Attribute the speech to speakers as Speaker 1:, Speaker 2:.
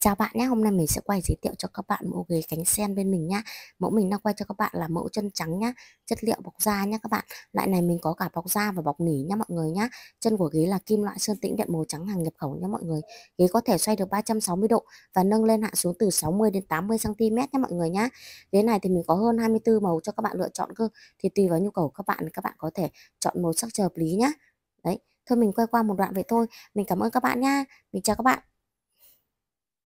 Speaker 1: Chào bạn nhé, hôm nay mình sẽ quay giới thiệu cho các bạn mẫu ghế cánh sen bên mình nhá. Mẫu mình đang quay cho các bạn là mẫu chân trắng nhá, chất liệu bọc da nhá các bạn. Loại này mình có cả bọc da và bọc nỉ nhá mọi người nhá. Chân của ghế là kim loại sơn tĩnh điện màu trắng hàng nhập khẩu nhá mọi người. Ghế có thể xoay được 360 độ và nâng lên hạ xuống từ 60 đến 80 cm nhá mọi người nhá. Ghế này thì mình có hơn 24 màu cho các bạn lựa chọn cơ. Thì tùy vào nhu cầu các bạn các bạn có thể chọn màu sắc hợp lý nhá. Đấy, thôi mình quay qua một đoạn vậy thôi. Mình cảm ơn các bạn nhá. Mình chào các bạn.